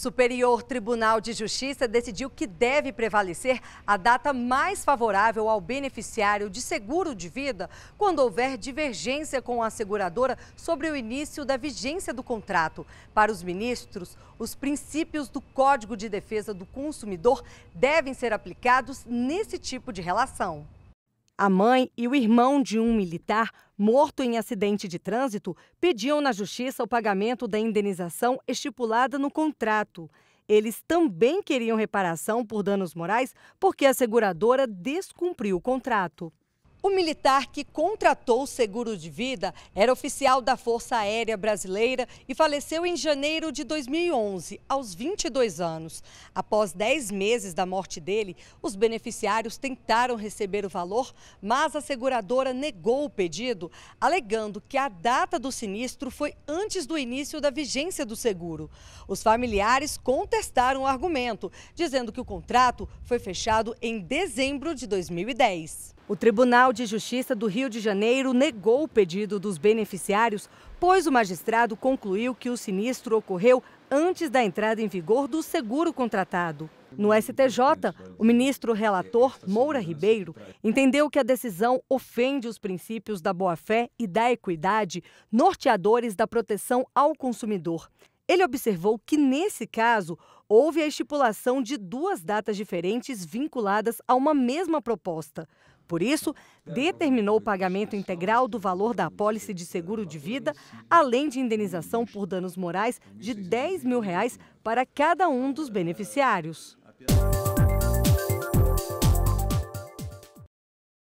Superior Tribunal de Justiça decidiu que deve prevalecer a data mais favorável ao beneficiário de seguro de vida quando houver divergência com a seguradora sobre o início da vigência do contrato. Para os ministros, os princípios do Código de Defesa do Consumidor devem ser aplicados nesse tipo de relação. A mãe e o irmão de um militar morto em acidente de trânsito pediam na justiça o pagamento da indenização estipulada no contrato. Eles também queriam reparação por danos morais porque a seguradora descumpriu o contrato. O militar que contratou o seguro de vida era oficial da Força Aérea Brasileira e faleceu em janeiro de 2011, aos 22 anos. Após 10 meses da morte dele, os beneficiários tentaram receber o valor, mas a seguradora negou o pedido, alegando que a data do sinistro foi antes do início da vigência do seguro. Os familiares contestaram o argumento, dizendo que o contrato foi fechado em dezembro de 2010. O Tribunal de Justiça do Rio de Janeiro negou o pedido dos beneficiários, pois o magistrado concluiu que o sinistro ocorreu antes da entrada em vigor do seguro contratado. No STJ, o ministro relator Moura Ribeiro entendeu que a decisão ofende os princípios da boa-fé e da equidade, norteadores da proteção ao consumidor. Ele observou que, nesse caso, houve a estipulação de duas datas diferentes vinculadas a uma mesma proposta. Por isso, determinou o pagamento integral do valor da apólice de seguro de vida, além de indenização por danos morais de 10 mil reais para cada um dos beneficiários.